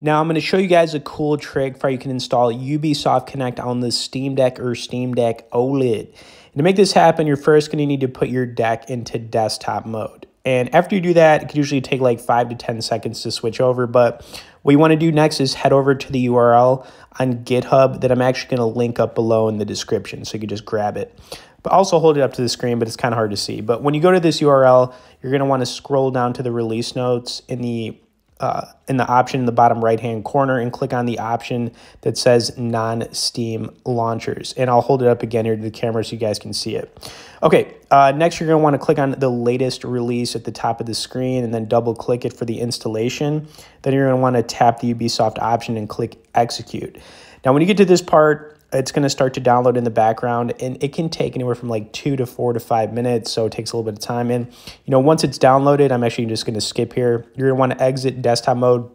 Now I'm going to show you guys a cool trick for how you can install Ubisoft Connect on the Steam Deck or Steam Deck OLED. And to make this happen, you're first going to need to put your deck into desktop mode. And after you do that, it can usually take like 5 to 10 seconds to switch over. But what you want to do next is head over to the URL on GitHub that I'm actually going to link up below in the description. So you can just grab it. But also hold it up to the screen, but it's kind of hard to see. But when you go to this URL, you're going to want to scroll down to the release notes in the uh, in the option in the bottom right hand corner and click on the option that says non-Steam launchers. And I'll hold it up again here to the camera so you guys can see it. Okay, uh, next you're going to want to click on the latest release at the top of the screen and then double click it for the installation. Then you're going to want to tap the Ubisoft option and click execute. Now when you get to this part, it's going to start to download in the background and it can take anywhere from like two to four to five minutes so it takes a little bit of time. And you know once it's downloaded i'm actually just going to skip here. You're going to want to exit desktop mode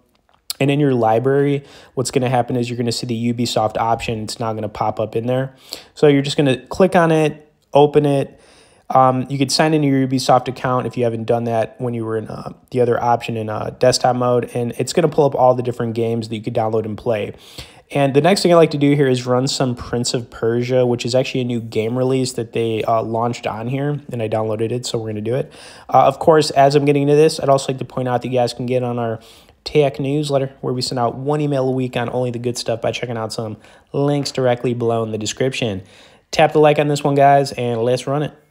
and in your library what's going to happen is you're going to see the ubisoft option. It's not going to pop up in there. So you're just going to click on it open it um, you could sign into your Ubisoft account if you haven't done that when you were in uh, the other option in uh, desktop mode, and it's going to pull up all the different games that you could download and play. And the next thing I like to do here is run some Prince of Persia, which is actually a new game release that they uh, launched on here, and I downloaded it, so we're going to do it. Uh, of course, as I'm getting into this, I'd also like to point out that you guys can get on our Tech newsletter, where we send out one email a week on only the good stuff by checking out some links directly below in the description. Tap the like on this one, guys, and let's run it.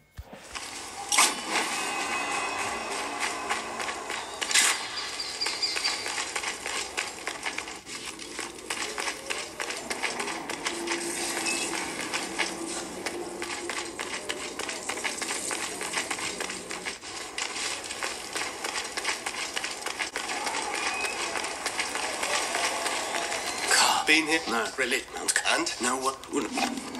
No. Really? And? No, what? What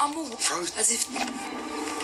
all as if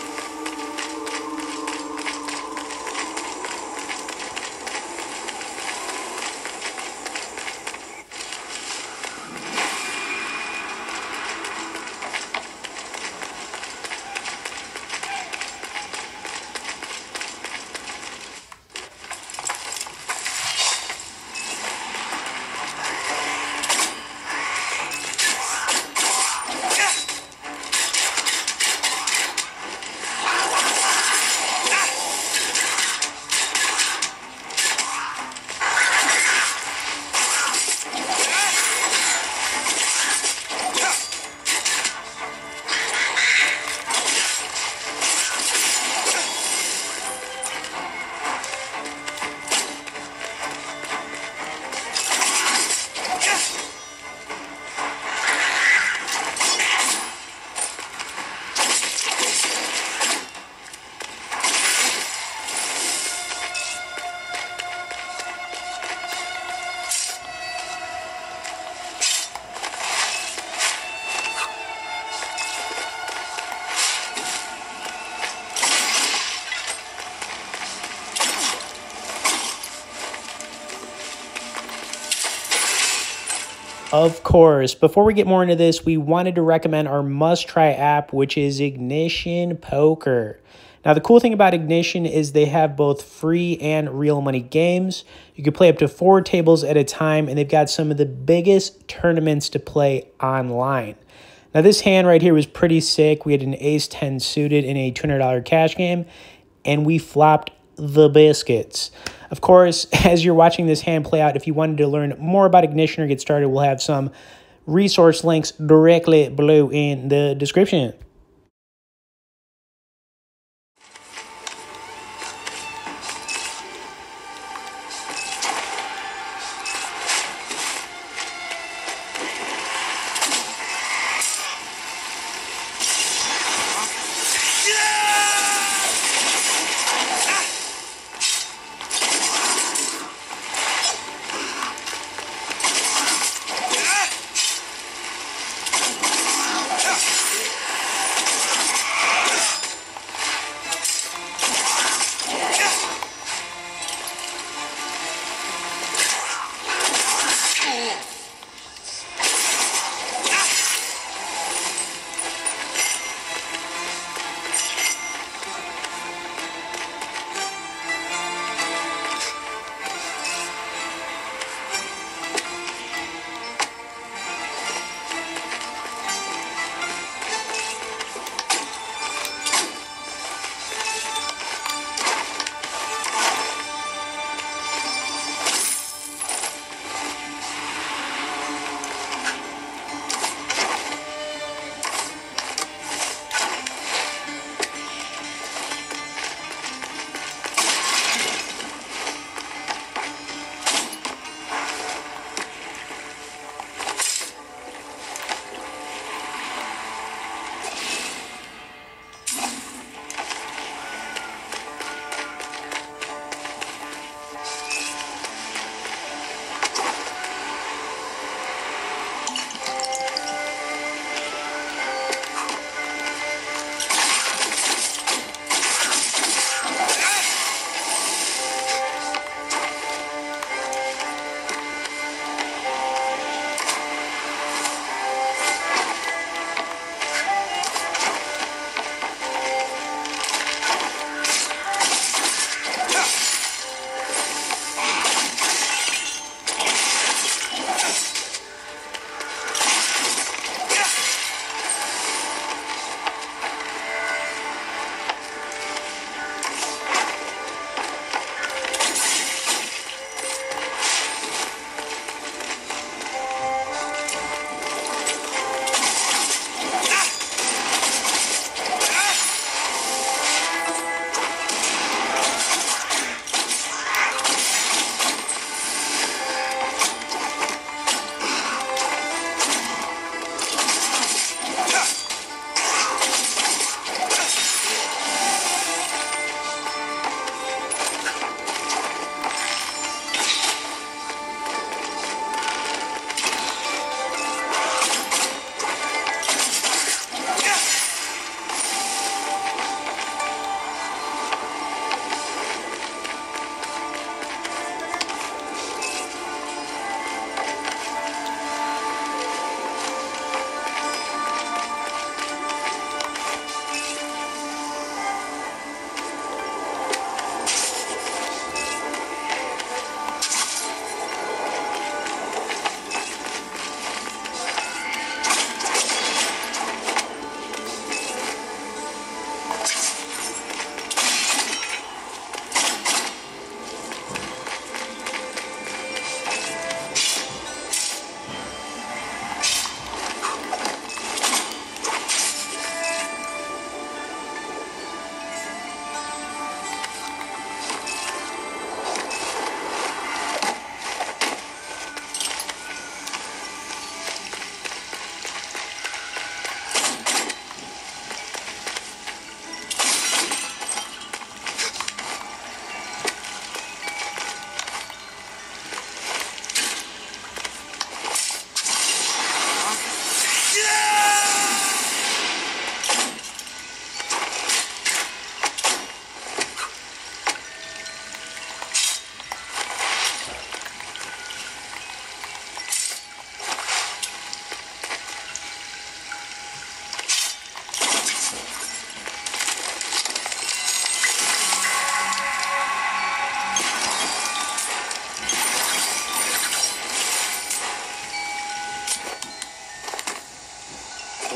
Of course, before we get more into this, we wanted to recommend our must try app, which is Ignition Poker. Now, the cool thing about Ignition is they have both free and real money games. You can play up to four tables at a time, and they've got some of the biggest tournaments to play online. Now, this hand right here was pretty sick. We had an ace 10 suited in a $200 cash game, and we flopped the biscuits. Of course, as you're watching this hand play out, if you wanted to learn more about Ignition or get started, we'll have some resource links directly below in the description.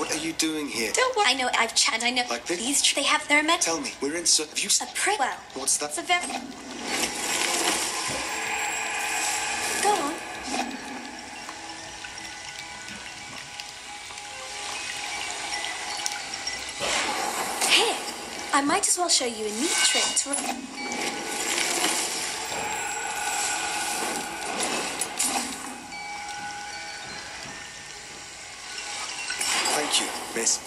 What are you doing here? Don't worry. I know I've chatted. I know Like this? these. Tr- they have their met. Tell me, we're in so. Have you. A prick. Well, What's that? it's a very. Go on. Here, I might as well show you a neat trick to. ¿Ves?